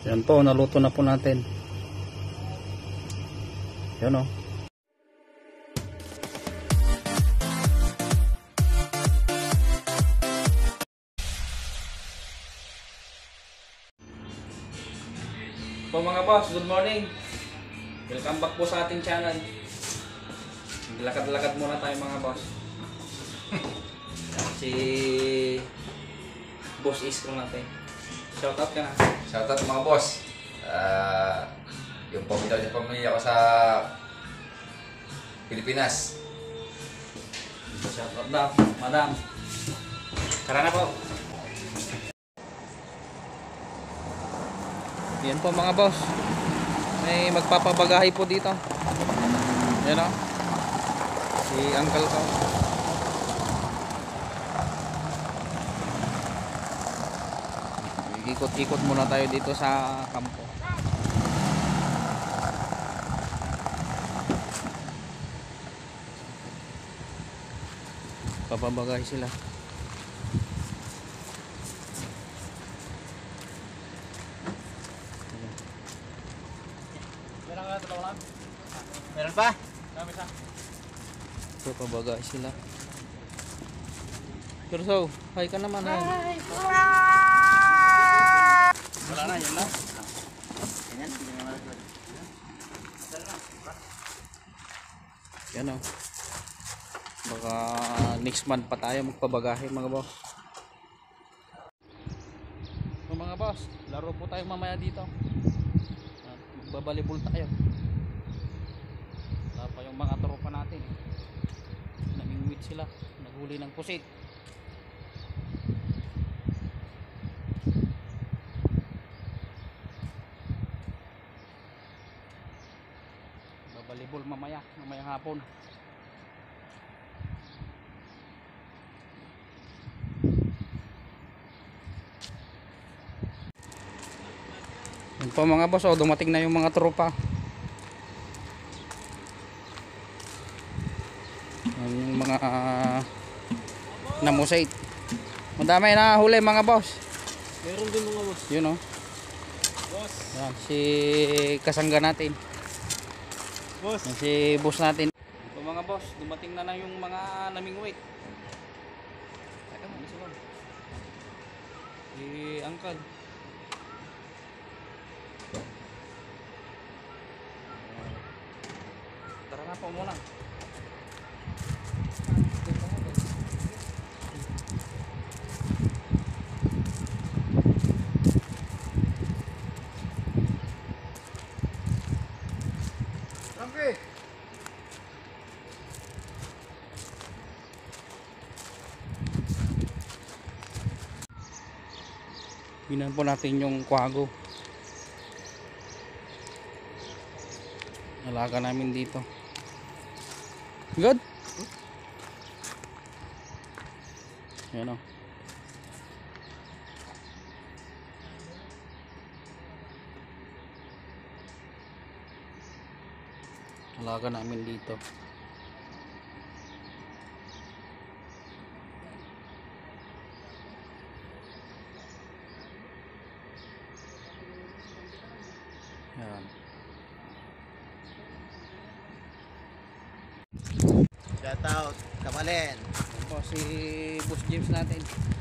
Yan po, naluto na po natin. Yan o. Po mga boss, good morning. Welcome back po sa ating channel. Lakad-lakad muna tayo mga boss. Si Boss Iskro natin. Shoutout ka na. Shoutout mga boss. Ah, yung pamilya sa pamilya ko sa Pilipinas. Shoutout daw, madam. Tara na po. Yan po mga boss. May magpapabagahe po dito. Yan o. Si uncle ko. Ikot-ikot muna tayo dito sa kampo. Papabagahe sila. Meron pa? Papabagahe sila. Pero so, hi ka naman. Hi. Wala na, yun lang. Ganyan, hindi naman ako. Yan o. Baka next month pa tayo magpabagahe mga boss. So mga boss, laro po tayo mamaya dito. Ah, Magbabalibol tayo. Wala pa yung mga tropa natin. Namingwit sila. Naghuli ng pusit. Babalibol mamaya, mamaya hapon. Yun po mga boss, oh, dumating na yung mga tropa. Yung mga uh, namusait. Madami na huli mga boss. Meron din mga boss. Yun oh. Boss. Yan, si kasangga natin. Boss. Yan si boss natin. So mga boss, dumating na na yung mga naming wait. Teka, ano sila? Si Uncle. Tara na po muna. Binan po natin yung kwago. Alaga namin dito. Good? Yan o. Alaga namin dito. Yan. Shout out. Kamalen. Yan po si Boss James natin.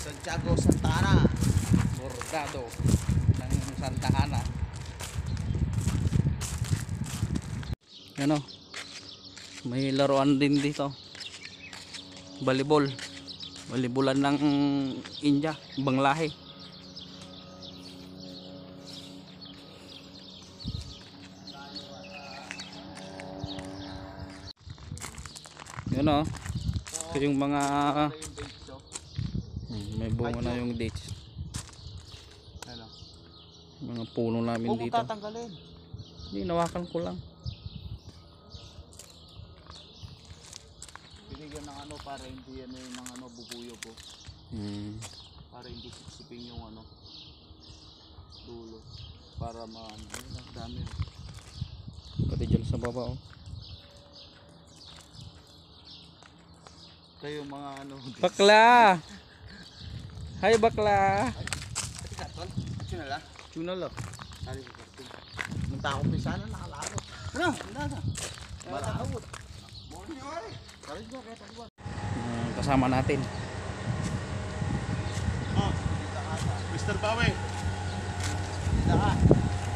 Santiago Santana. Bordado ng Santa Ana. Ano? May laruan din dito. Volleyball. Volleyballan ng India, ibang lahi. Yun o. Ito yung mga Bunga na yung dates. Ano? Mga puno namin Huwag dito. tatanggalin. Hindi, nawakan ko lang. Binigyan ng ano para hindi ano yung mga ano bubuyo po. Hmm. Para hindi sipsipin yung ano dulo. Para maano. Ang dami. Pati dyan sa baba oh. Kayo mga ano. Bakla! Hi bakla! Ko karting. Munta ako pa sana nakalaro. Ano? Taluan. Yung kasama natin. Oh, Mr. Bawe.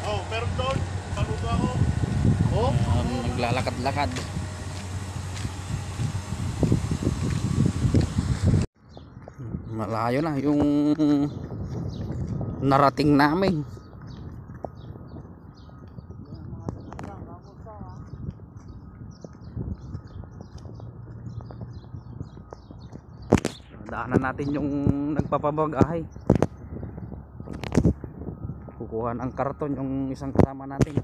Oh, pero doon, paluto ako. Oh? Um, naglalakad-lakad. Malayo na yung narating namin. Daanan natin yung nagpapabagahay. Kukuha ng karton yung isang kasama natin.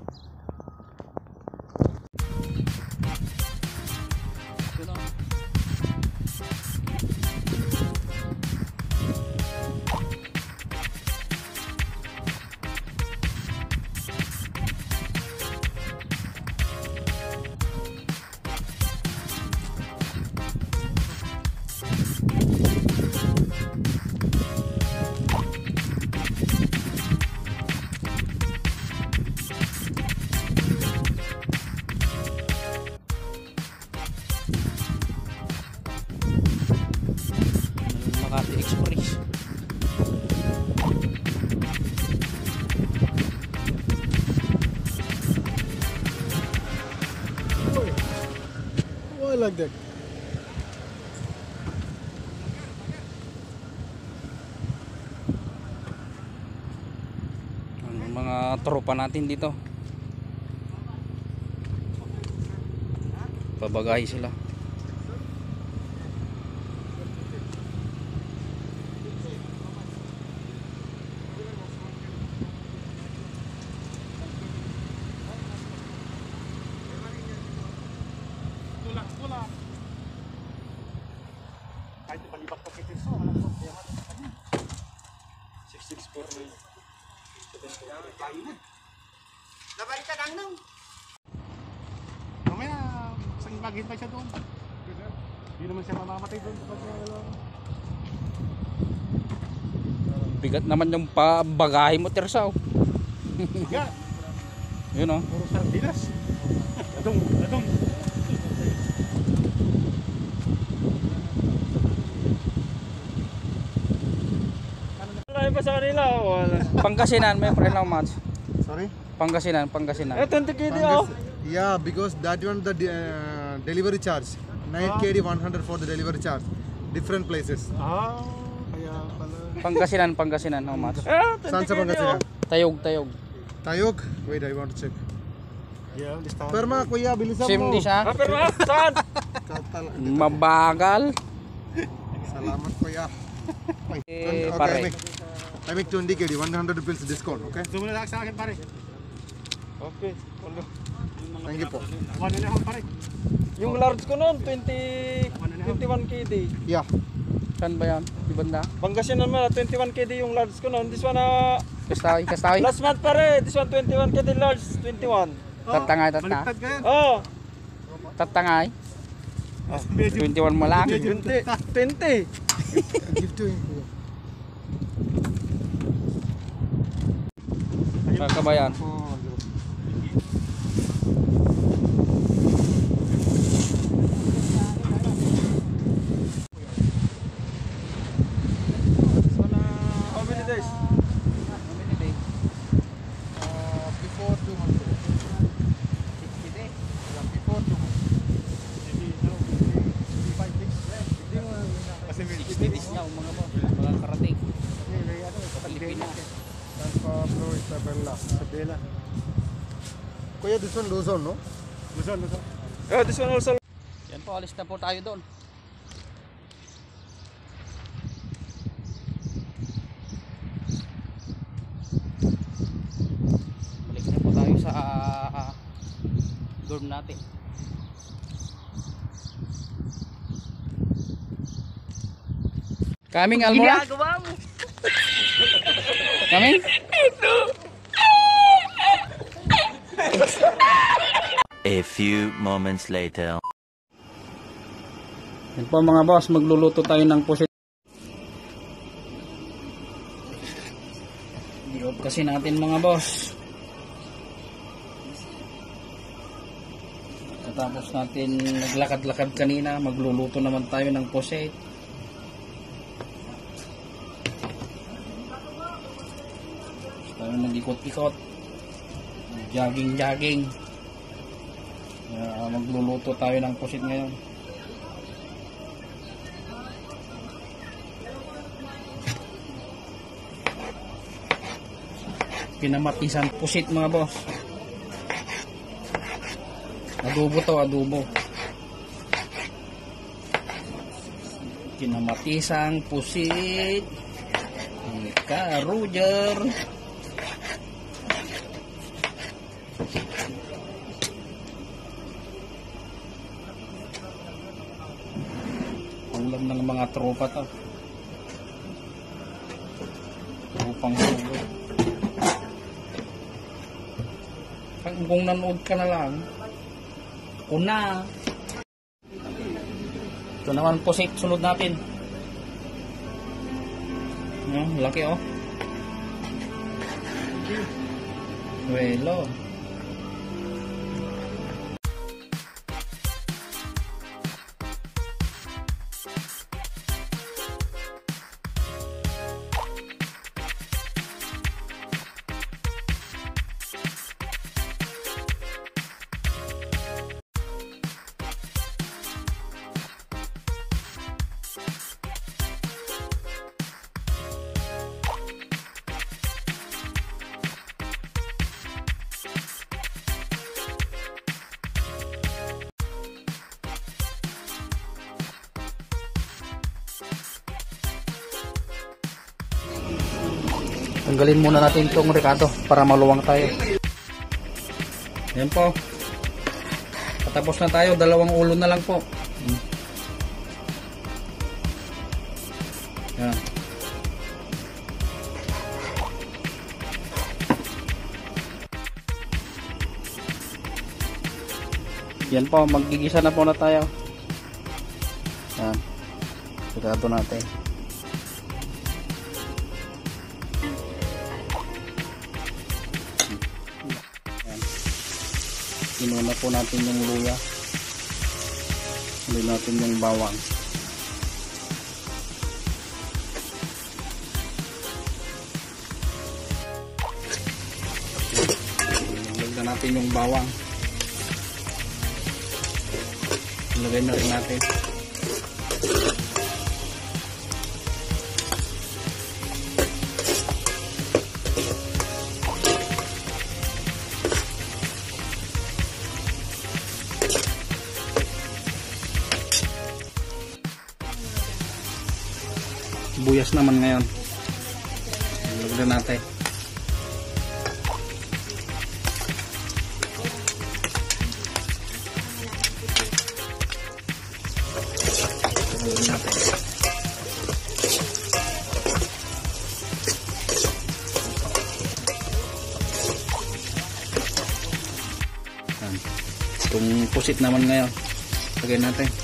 Tropa natin dito. Babagay sila. Kahit palibak pa kita so, alam ko, kaya man. 664 Nabalik ka kang nang. Mamaya, isang maghin pa siya doon. Hindi naman siya mamamatay doon kapag Bigat naman yung pabagahe mo, Tersaw. Higa, Yun o. puro sardinas. Adong, adong. Pa sa kanila. Wala. Pangasinan, may friend lang match. Sorry? Pangasinan, Pangasinan. Eh, 20 kg From oh. Yeah, because that one the uh, delivery charge. 9 KD 100 for the delivery charge. Different places. Ah, kaya pala. Pangasinan, Pangasinan, how much? Eh, 20 Saan sa kg Pangasinan? Tayog, tayog. Tayog? Wait, I want to check. Yeah, listahan. Perma, kuya, bilisan Sim mo. di siya. Ah, pero ah, saan? Katal- Mabagal. Salamat, kuya. Eh, okay, pare. I make 20 KD, 100 rupees discount, okay? Lang sa akin, pare. Okay. Wala. Thank you po. One and a half, pare. Yung large ko noon, 20, 21 kg. Yeah. Saan ba yan? Di banda? Pangasinan naman, 21 kg yung large ko noon. This one, ah, Kastawi, kastawi. last month pare, this one 21 kg large, 21. Tatangay, tatangay. Baliktad ka yan. Oh, Tatangay. Medyo. 21 mo lang. 20. 20. Give to him. Kuya. Kakabayan. Oh, So na, how many days? uh, before two months. Yeah, before two months. Kasi may 60 days na mga boss. Mga karating. Pilipinas. San Pablo, Isabela. Isabela. One Luzon, no? Luzon, Luzon. Oh, this one also. Yan po, alis na po tayo doon. Balik na po tayo sa ah, dorm natin. Kaming Almora? mo. Kaming? A few moments later. Yan po mga boss, magluluto tayo ng pusit. Di-off kasi natin mga boss. Katapos natin naglakad-lakad kanina, magluluto naman tayo ng poset. Tayo nag-ikot-ikot. Jogging-jogging. Kaya magluluto tayo ng poset ngayon. Pinamatisan pusit mga boss. Adobo to, adobo. Kinamatisang pusit. Ika, Roger. Ulam ng mga tropa to. Upang sugo. Kung, nanood ka na lang, una. Ito naman po sa sunod natin. Ayan, laki oh. Welo. Tanggalin muna natin itong Ricardo para maluwang tayo. Yan po. Patapos na tayo. Dalawang ulo na lang po. Yan. Yan po. Magigisa na po na tayo. Yan. Ricardo natin. Inuna po natin yung luya. Hindi natin yung bawang. Lagyan natin yung bawang. Ilagay na rin natin. Buyas naman ngayon. Lagyan natin. Lagyan natin. Itong pusit naman ngayon. Lagyan natin.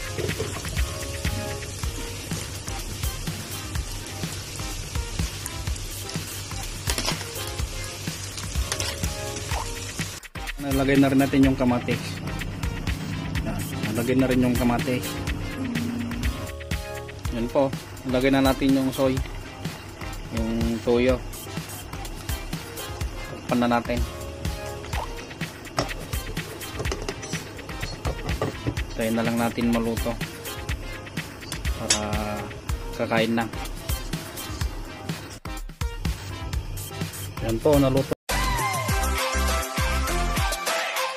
Nalagay na rin natin yung kamatis. Nalagay na rin yung kamatis. Yan po. Nalagay na natin yung soy. Yung toyo. Takpan na natin. Tayo na lang natin maluto. Para kakain na. Yan po, naluto.